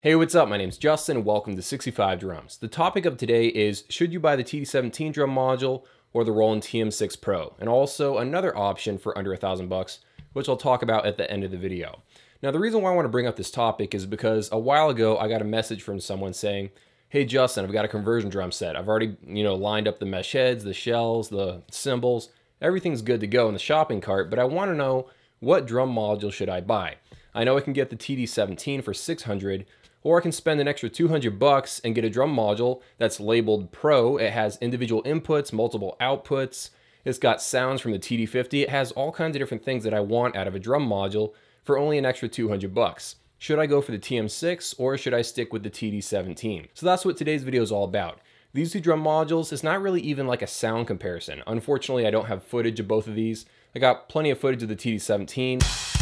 Hey, what's up? My name's Justin welcome to 65 Drums. The topic of today is should you buy the TD17 drum module or the Roland TM6 Pro? And also another option for under a thousand bucks, which I'll talk about at the end of the video. Now, the reason why I want to bring up this topic is because a while ago I got a message from someone saying, "Hey Justin, I've got a conversion drum set. I've already, you know, lined up the mesh heads, the shells, the cymbals. Everything's good to go in the shopping cart, but I want to know what drum module should I buy? I know I can get the TD17 for 600, or I can spend an extra 200 bucks and get a drum module that's labeled Pro. It has individual inputs, multiple outputs. It's got sounds from the TD50. It has all kinds of different things that I want out of a drum module for only an extra 200 bucks. Should I go for the TM6 or should I stick with the TD17? So that's what today's video is all about. These two drum modules, it's not really even like a sound comparison. Unfortunately, I don't have footage of both of these. I got plenty of footage of the TD17.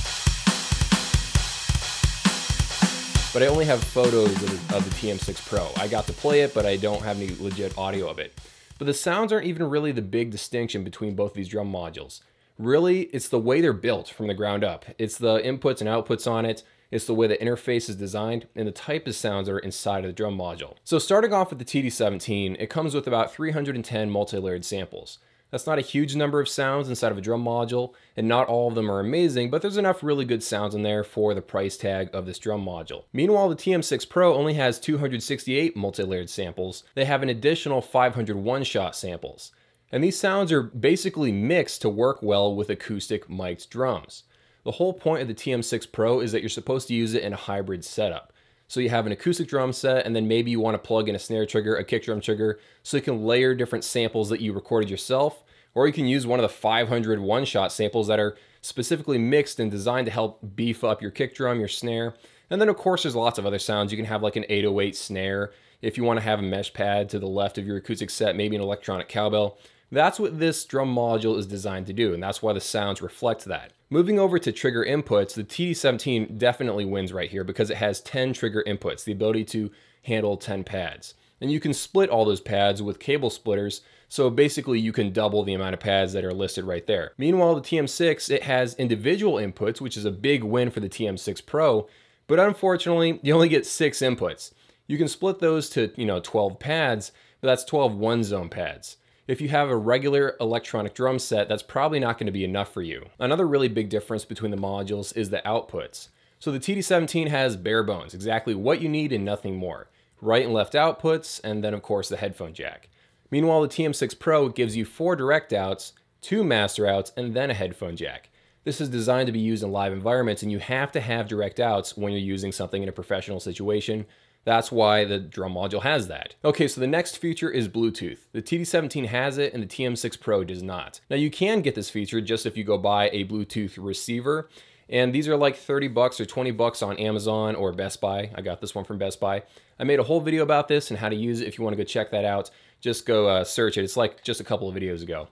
But I only have photos of, of, the TM6 Pro. I got to play it, but I don't have any legit audio of it. But the sounds aren't even really the big distinction between both these drum modules. Really, it's the way they're built from the ground up. It's the inputs and outputs on it, it's the way the interface is designed, and the type of sounds that are inside of the drum module. So starting off with the TD17, it comes with about 310 multi-layered samples. That's not a huge number of sounds inside of a drum module, and not all of them are amazing, but there's enough really good sounds in there for the price tag of this drum module. Meanwhile, the TM6 Pro only has 268 multi-layered samples. They have an additional 500 one-shot samples. And these sounds are basically mixed to work well with acoustic mic'd drums. The whole point of the TM6 Pro is that you're supposed to use it in a hybrid setup. So you have an acoustic drum set, and then maybe you want to plug in a snare trigger, a kick drum trigger, so you can layer different samples that you recorded yourself, or you can use one of the 500 one-shot samples that are specifically mixed and designed to help beef up your kick drum, your snare. And then of course there's lots of other sounds. You can have like an 808 snare if you want to have a mesh pad to the left of your acoustic set, maybe an electronic cowbell. That's what this drum module is designed to do, and that's why the sounds reflect that. Moving over to trigger inputs, the TD17 definitely wins right here because it has 10 trigger inputs, the ability to handle 10 pads. And you can split all those pads with cable splitters, so basically you can double the amount of pads that are listed right there. Meanwhile, the TM6, it has individual inputs, which is a big win for the TM6 Pro, but unfortunately, you only get six inputs. You can split those to, you know, 12 pads, but that's 12 one zone pads. If you have a regular electronic drum set, that's probably not going to be enough for you. Another really big difference between the modules is the outputs. So the TD17 has bare bones, exactly what you need and nothing more. Right and left outputs, and then of course the headphone jack. Meanwhile, the TM6 Pro gives you four direct outs, two master outs, and then a headphone jack. This is designed to be used in live environments, and you have to have direct outs when you're using something in a professional situation that's why the drum module has that. Okay, so the next feature is Bluetooth. The TD17 has it and the TM6 Pro does not. Now you can get this feature just if you go buy a Bluetooth receiver. And these are like 30 bucks or 20 bucks on Amazon or Best Buy. I got this one from Best Buy. I made a whole video about this and how to use it. If you want to go check that out, just go uh, search it. It's like just a couple of videos ago.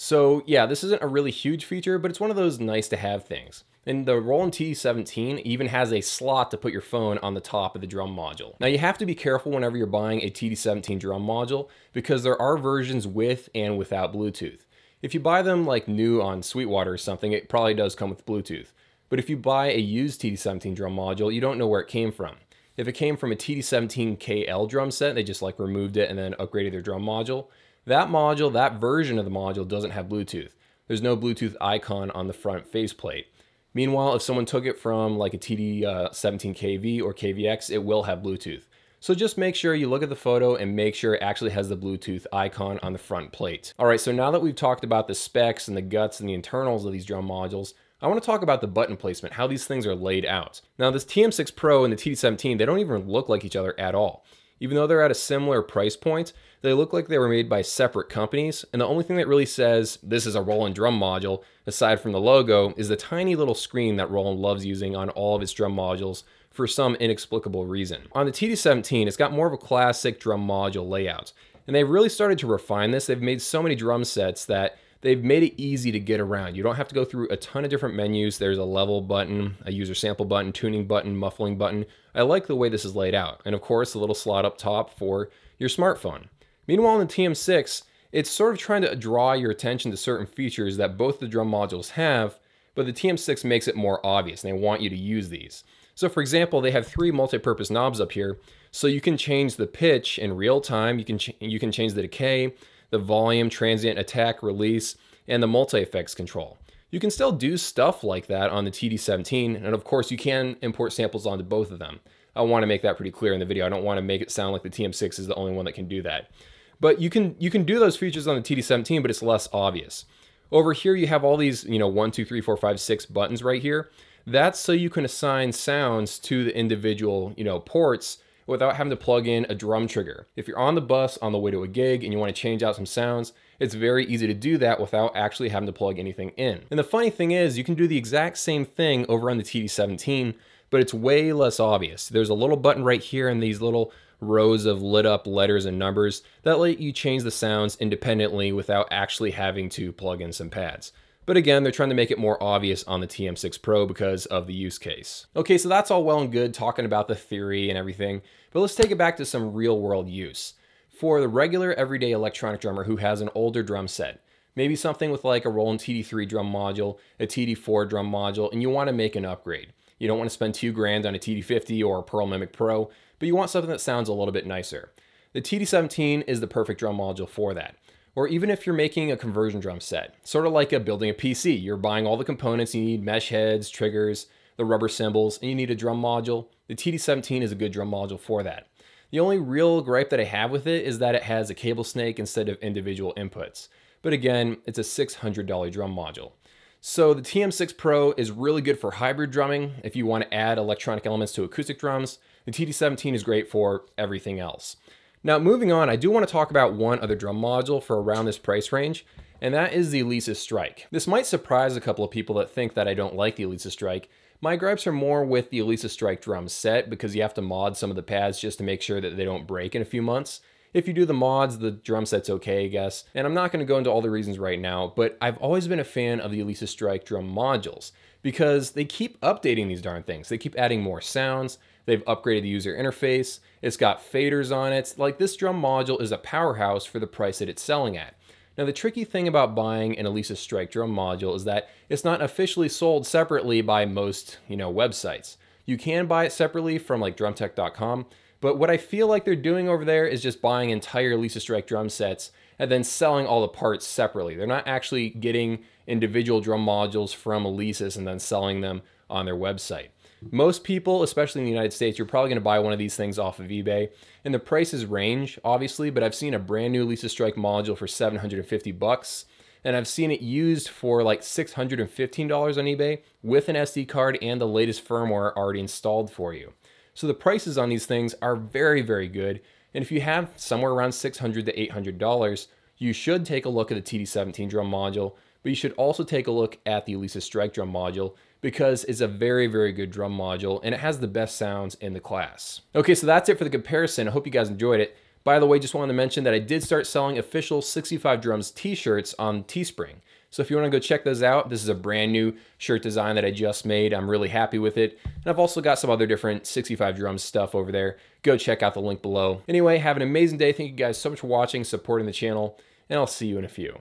So yeah, this isn't a really huge feature, but it's one of those nice to have things. And the Roland TD17 even has a slot to put your phone on the top of the drum module. Now you have to be careful whenever you're buying a TD17 drum module because there are versions with and without Bluetooth. If you buy them like new on Sweetwater or something, it probably does come with Bluetooth. But if you buy a used TD17 drum module, you don't know where it came from. If it came from a TD17KL drum set, they just like removed it and then upgraded their drum module, that module, that version of the module doesn't have Bluetooth. There's no Bluetooth icon on the front faceplate. Meanwhile, if someone took it from like a TD17KV uh, or KVX, it will have Bluetooth. So just make sure you look at the photo and make sure it actually has the Bluetooth icon on the front plate. All right, so now that we've talked about the specs and the guts and the internals of these drum modules, I want to talk about the button placement, how these things are laid out. Now this TM6 Pro and the TD17, they don't even look like each other at all. Even though they're at a similar price point, they look like they were made by separate companies, and the only thing that really says this is a Roland drum module, aside from the logo, is the tiny little screen that Roland loves using on all of its drum modules for some inexplicable reason. On the TD17, it's got more of a classic drum module layout, and they've really started to refine this. They've made so many drum sets that they've made it easy to get around. You don't have to go through a ton of different menus. There's a level button, a user sample button, tuning button, muffling button. I like the way this is laid out. And of course, a little slot up top for your smartphone. Meanwhile, in the TM6, it's sort of trying to draw your attention to certain features that both the drum modules have, but the TM6 makes it more obvious and they want you to use these. So for example, they have three multi-purpose knobs up here. So you can change the pitch in real time. You can, you can change the decay, the volume, transient attack, release, and the multi-effects control. You can still do stuff like that on the TD17, and of course you can import samples onto both of them. I want to make that pretty clear in the video. I don't want to make it sound like the TM6 is the only one that can do that. But you can you can do those features on the TD17, but it's less obvious. Over here you have all these, you know, one, two, three, four, five, six buttons right here. That's so you can assign sounds to the individual, you know, ports without having to plug in a drum trigger. If you're on the bus on the way to a gig and you want to change out some sounds, it's very easy to do that without actually having to plug anything in. And the funny thing is, you can do the exact same thing over on the TD17, but it's way less obvious. There's a little button right here and these little rows of lit up letters and numbers that let you change the sounds independently without actually having to plug in some pads. But again, they're trying to make it more obvious on the TM6 Pro because of the use case. Okay, so that's all well and good talking about the theory and everything, but let's take it back to some real world use. For the regular everyday electronic drummer who has an older drum set, maybe something with like a Roland TD3 drum module, a TD4 drum module, and you want to make an upgrade. You don't want to spend two grand on a TD50 or a Pearl Mimic Pro, but you want something that sounds a little bit nicer. The TD17 is the perfect drum module for that. Or even if you're making a conversion drum set, sort of like a building a PC, you're buying all the components, you need mesh heads, triggers, the rubber cymbals, and you need a drum module. The TD17 is a good drum module for that. The only real gripe that I have with it is that it has a cable snake instead of individual inputs. But again, it's a $600 drum module. So the TM6 Pro is really good for hybrid drumming if you want to add electronic elements to acoustic drums. The TD17 is great for everything else. Now moving on, I do want to talk about one other drum module for around this price range, and that is the Alesis Strike. This might surprise a couple of people that think that I don't like the Alesis Strike. My gripes are more with the Alesis Strike drum set because you have to mod some of the pads just to make sure that they don't break in a few months. If you do the mods, the drum set's okay, I guess. And I'm not going to go into all the reasons right now, but I've always been a fan of the Alesis Strike drum modules because they keep updating these darn things. They keep adding more sounds. They've upgraded the user interface. It's got faders on it. Like this drum module is a powerhouse for the price that it's selling at. Now the tricky thing about buying an Alesis Strike drum module is that it's not officially sold separately by most, you know, websites. You can buy it separately from like drumtech.com, but what I feel like they're doing over there is just buying entire Alesis Strike drum sets and then selling all the parts separately. They're not actually getting individual drum modules from Alesis and then selling them on their website. Most people, especially in the United States, you're probably going to buy one of these things off of eBay. And the prices range, obviously, but I've seen a brand new Alesis Strike module for 750 bucks and I've seen it used for like $615 on eBay with an SD card and the latest firmware already installed for you. So the prices on these things are very, very good. And if you have somewhere around 600 to $800, you should take a look at the TD17 drum module, but you should also take a look at the Alesis Strike drum module because it's a very, very good drum module and it has the best sounds in the class. Okay, so that's it for the comparison. I hope you guys enjoyed it. By the way, just wanted to mention that I did start selling official 65 Drums t-shirts on Teespring. So if you want to go check those out, this is a brand new shirt design that I just made. I'm really happy with it. And I've also got some other different 65 drums stuff over there. Go check out the link below. Anyway, have an amazing day. Thank you guys so much for watching, supporting the channel, and I'll see you in a few.